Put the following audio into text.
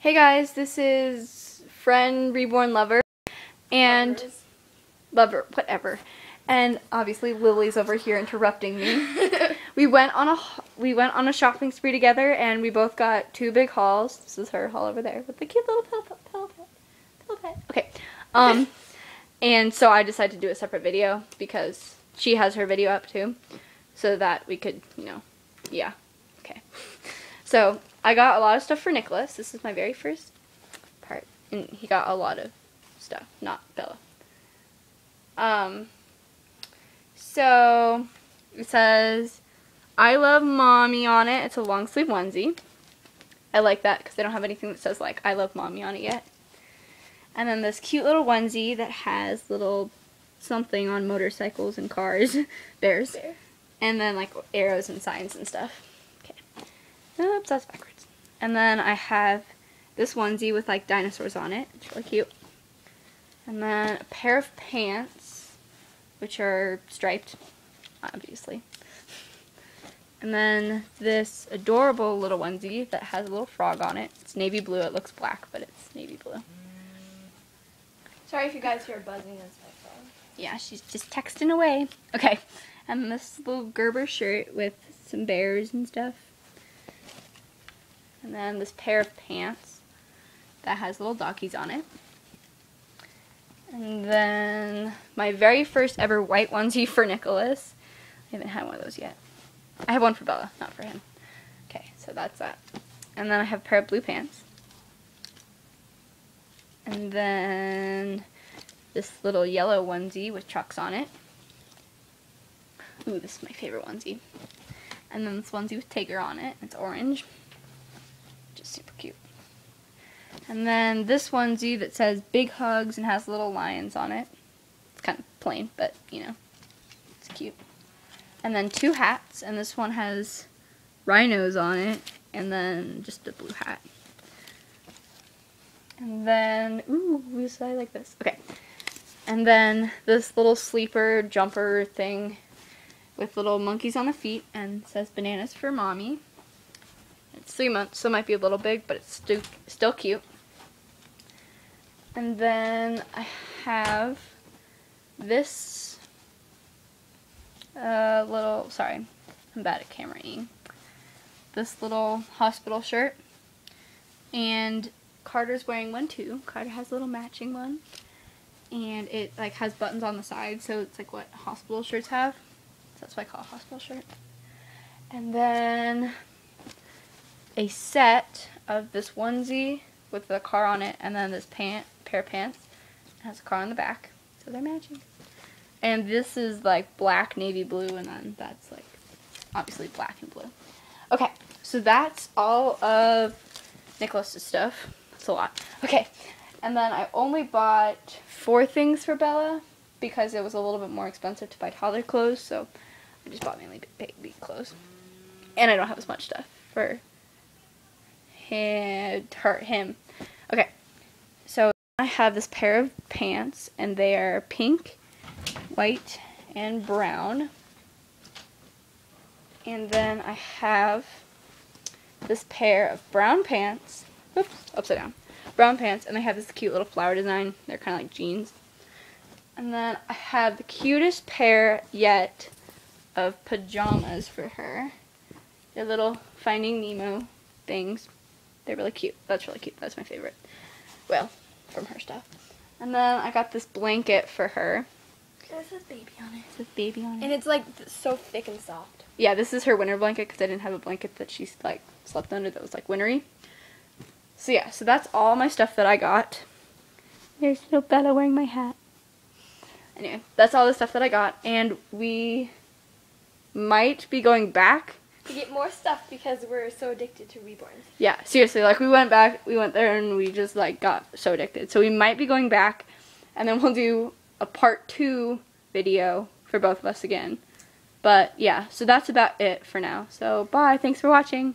Hey guys, this is friend reborn lover and Lovers. lover whatever. And obviously Lily's over here interrupting me. we went on a we went on a shopping spree together and we both got two big hauls. This is her haul over there with the cute little pillow pet. Pillow pet. Pillow pet. Okay. Um and so I decided to do a separate video because she has her video up too so that we could, you know, yeah. Okay. So I got a lot of stuff for Nicholas. This is my very first part, and he got a lot of stuff, not Bella. Um. So it says, "I love mommy" on it. It's a long sleeve onesie. I like that because they don't have anything that says like "I love mommy" on it yet. And then this cute little onesie that has little something on motorcycles and cars, bears. Bear. And then like arrows and signs and stuff. Oops, that's backwards. And then I have this onesie with like dinosaurs on it. It's really cute. And then a pair of pants, which are striped, obviously. And then this adorable little onesie that has a little frog on it. It's navy blue. It looks black, but it's navy blue. Sorry if you guys hear buzzing. That's my phone. Yeah, she's just texting away. Okay. And this little Gerber shirt with some bears and stuff. And then this pair of pants that has little dockies on it. And then my very first ever white onesie for Nicholas. I haven't had one of those yet. I have one for Bella, not for him. Okay, so that's that. And then I have a pair of blue pants. And then this little yellow onesie with trucks on it. Ooh, this is my favorite onesie. And then this onesie with Tiger on it. It's orange. Super cute. And then this onesie that says big hugs and has little lions on it. It's kind of plain, but you know, it's cute. And then two hats, and this one has rhinos on it, and then just a blue hat. And then, ooh, this- I like this. Okay. And then this little sleeper jumper thing with little monkeys on the feet and says bananas for mommy. Three months, so it might be a little big, but it's still still cute. And then I have this uh, little, sorry, I'm bad at cameraing. This little hospital shirt. And Carter's wearing one too. Carter has a little matching one. And it like has buttons on the side, so it's like what hospital shirts have. So that's why I call it a hospital shirt. And then a set of this onesie with the car on it, and then this pant pair of pants. It has a car on the back, so they're matching. And this is like black, navy blue, and then that's like obviously black and blue. Okay, so that's all of Nicholas's stuff. That's a lot. Okay, and then I only bought four things for Bella because it was a little bit more expensive to buy toddler clothes, so I just bought mainly baby clothes. And I don't have as much stuff for her, him. Okay, so I have this pair of pants, and they are pink, white, and brown. And then I have this pair of brown pants. Oops, upside down. Brown pants, and they have this cute little flower design. They're kind of like jeans. And then I have the cutest pair yet of pajamas for her. They're little Finding Nemo things. They're really cute. That's really cute. That's my favorite. Well, from her stuff. And then I got this blanket for her. It says baby on it. It says baby on it. And it's like so thick and soft. Yeah, this is her winter blanket because I didn't have a blanket that she like slept under that was like wintry. So yeah, so that's all my stuff that I got. There's no Bella wearing my hat. Anyway, that's all the stuff that I got, and we might be going back. To get more stuff because we're so addicted to reborns. Yeah, seriously, like we went back, we went there, and we just like got so addicted. So we might be going back, and then we'll do a part two video for both of us again. But yeah, so that's about it for now. So bye, thanks for watching.